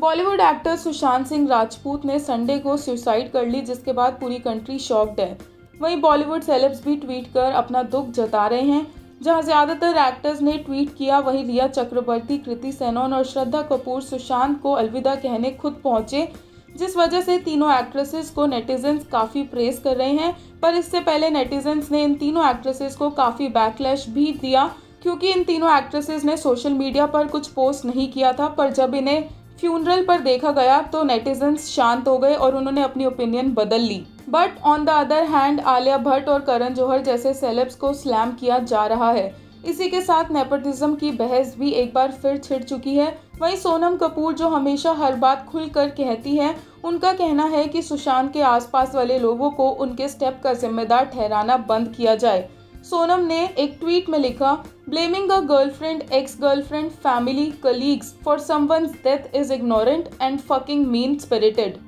Bollywood actor Sushant Singh Rajput ने Sunday को suicide कर ली, जिसके बाद पूरी कंट्री शॉक्ड है। वहीं बॉलीवुड सेलेब्स भी ट्वीट कर अपना दुख जता रहे हैं। जहाँ ज़्यादातर एक्टर्स ने ट्वीट किया, वहीं रिया चक्रवर्ती, कृति सेनोन और श्रद्धा कपूर सुशांत को अलविदा कहने खुद पहुँचे, जिस वजह से तीनों एक्ट्रेसेस को नेटिजन्स काफ़ी प्रेस कर रहे हैं। पर इससे पहले नेटिजन्स ने इन तीनों एक्ट्रेसेस को काफ़ी बैकलैश भी दिया, क्योंकि इन तीनों एक्ट्रेसेस ने सोशल मीडिया पर कुछ पोस्ट नहीं किया था, पर जब इन्हें फ्यूनरल पर देखा गया तो नेटिजन्स शांत हो गए और उन्होंने अपनी ओपिनियन बदल ली। But on the other hand Alia Bhatt और करण जौहर जैसे सेलेब्स को स्लैम किया जा रहा है। इसी के साथ नेपोटिज्म की बहस भी एक बार फिर छिड़ चुकी है। वहीं सोनम कपूर जो हमेशा हर बात खुलकर कहती है, उनका कहना है कि सुशांत के आसपास वाले लोगों को उनके स्टेप का जिम्मेदार ठहराना बंद किया जाए। सोनम ने एक ट्वीट में लिखा blaming a girlfriend ex girlfriend family colleagues for someone's death is ignorant and fucking mean spirited